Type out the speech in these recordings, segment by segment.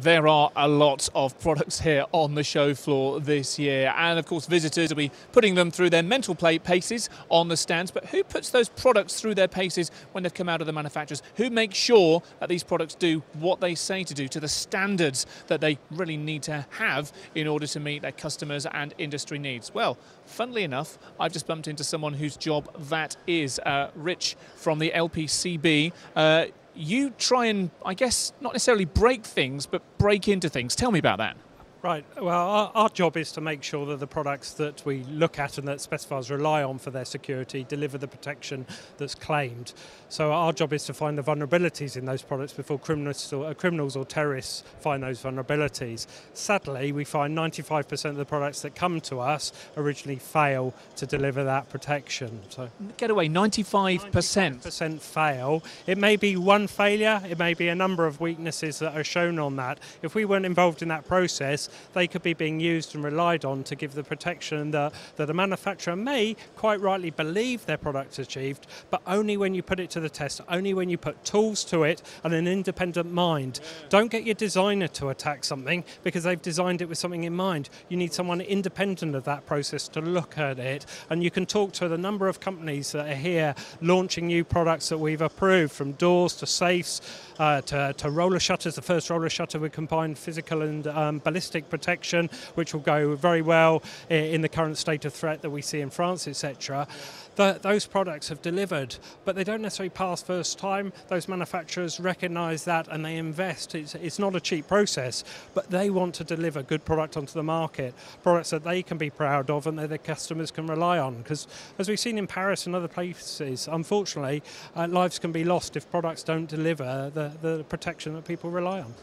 There are a lot of products here on the show floor this year, and of course, visitors will be putting them through their mental paces on the stands. But who puts those products through their paces when they've come out of the manufacturers? Who makes sure that these products do what they say to do to the standards that they really need to have in order to meet their customers and industry needs? Well, funnily enough, I've just bumped into someone whose job that is. Uh, Rich from the LPCB. Uh, you try and, I guess, not necessarily break things, but break into things. Tell me about that. Right. Well, our, our, job is to make sure that the products that we look at and that specifiers rely on for their security deliver the protection that's claimed. So our job is to find the vulnerabilities in those products before criminals or, uh, criminals or terrorists find those vulnerabilities. Sadly, we find 95% of the products that come to us originally fail to deliver that protection. So get away, 95%. 95% fail. It may be one failure. It may be a number of weaknesses that are shown on that. If we weren't involved in that process, they could be being used and relied on to give the protection that, that a manufacturer may quite rightly believe their product achieved, but only when you put it to the test, only when you put tools to it and an independent mind. Don't get your designer to attack something because they've designed it with something in mind. You need someone independent of that process to look at it, and you can talk to the number of companies that are here launching new products that we've approved, from doors to safes uh, to, to roller shutters. The first roller shutter with combined physical and um, ballistic protection, which will go very well in the current state of threat that we see in France, etc. those products have delivered, but they don't necessarily pass first time. Those manufacturers recognise that and they invest. It's, it's not a cheap process, but they want to deliver good product onto the market, products that they can be proud of and that their customers can rely on. Because as we've seen in Paris and other places, unfortunately, uh, lives can be lost if products don't deliver the, the protection that people rely on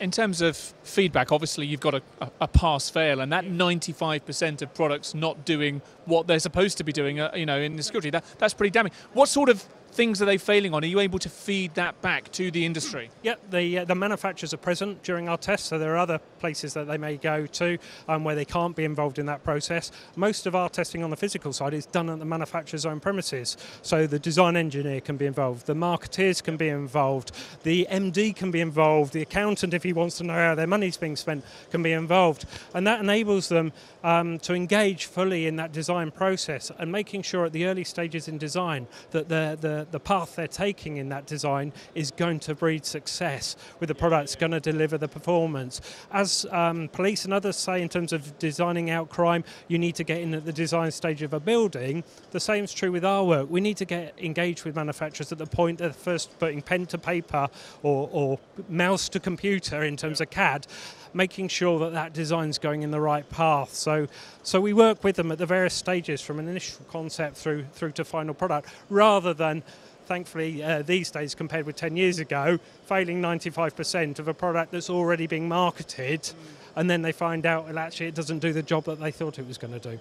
in terms of feedback, obviously you've got a, a pass fail, and that 95% of products not doing what they're supposed to be doing, uh, you know, in the security, that, that's pretty damning. What sort of things are they failing on? Are you able to feed that back to the industry? Yeah, the, uh, the manufacturers are present during our tests, so there are other places that they may go to um, where they can't be involved in that process. Most of our testing on the physical side is done at the manufacturer's own premises, so the design engineer can be involved, the marketeers can be involved, the MD can be involved, the accountant, if he wants to know how their money's being spent, can be involved, and that enables them um, to engage fully in that design process and making sure at the early stages in design that the, the the, path they're taking in that design is going to breed success with the products going to deliver the performance. As um, police and others say in terms of designing out crime, you need to get in at the design stage of a building. The same is true with our work. We need to get engaged with manufacturers at the point they're first putting pen to paper or, or mouse to computer in terms of CAD making sure that that design's going in the right path. So, so we work with them at the various stages from an initial concept through through to final product, rather than thankfully uh, these days compared with 10 years ago, failing 95% of a product that's already being marketed, and then they find out well, actually it doesn't do the job that they thought it was going to do.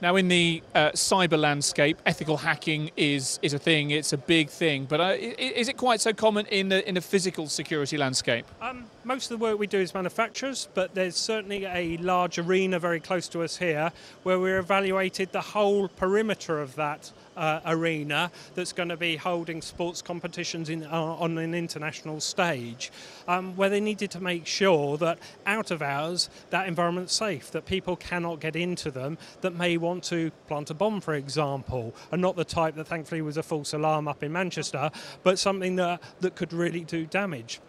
Now, in the uh, cyber landscape, ethical hacking is, is a thing. It's a big thing. But uh, is it quite so common in the in the physical security landscape? Um, most of the work we do is manufacturers, but there's certainly a large arena very close to us here where we're evaluated the whole perimeter of that uh, arena that's going to be holding sports competitions in, uh, on an international stage, um, where they needed to make sure that out of hours that environment's safe, that people cannot get into them, that may want to plant a bomb, for example, and not the type that thankfully was a false alarm up in Manchester, but something that, that could really do damage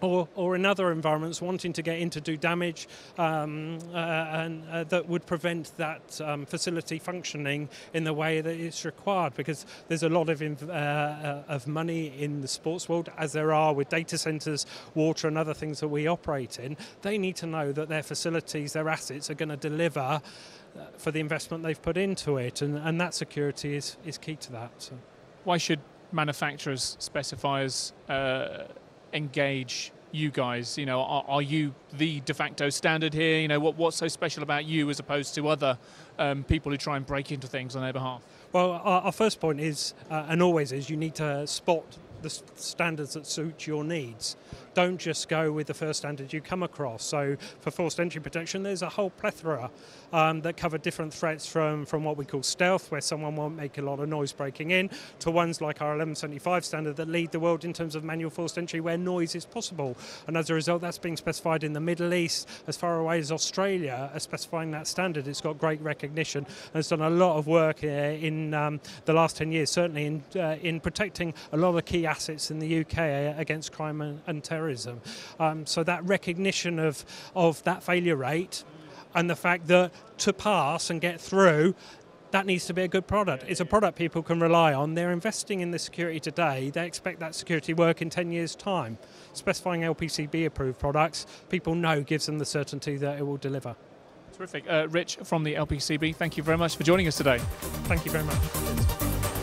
or, or in other environments wanting to get in to do damage um, uh, and uh, that would prevent that um, facility functioning in the way that it's required because there's a lot of, uh, uh, of money in the sports world as there are with data centers water and other things that we operate in they need to know that their facilities their assets are going to deliver uh, for the investment they've put into it and, and that security is, is key to that so. why should manufacturers specifiers engage you guys? You know, are, are, you the de facto standard here? You know, what, what's so special about you as opposed to other um, people who try and break into things on their behalf? Well, our, our first point is, uh, and always is, you need to spot the standards that suit your needs. Don't just go with the first standard you come across. So for forced entry protection, there's a whole plethora um, that cover different threats from, from what we call stealth, where someone won't make a lot of noise breaking in, to ones like our 1175 standard that lead the world in terms of manual forced entry where noise is possible. And as a result, that's being specified in the Middle East, as far away as Australia, as specifying that standard. It's got great recognition and has done a lot of work in um, the last 10 years, certainly in, uh, in protecting a lot of key assets in the UK against crime and, and terrorism. Um, so that recognition of, of that failure rate and the fact that to pass and get through, that needs to be a good product. It's a product people can rely on. They're investing in the security today. They expect that security work in 10 years' time. Specifying LPCB approved products, people know gives them the certainty that it will deliver. Terrific. Uh, Rich from the LPCB, thank you very much for joining us today. Thank you very much.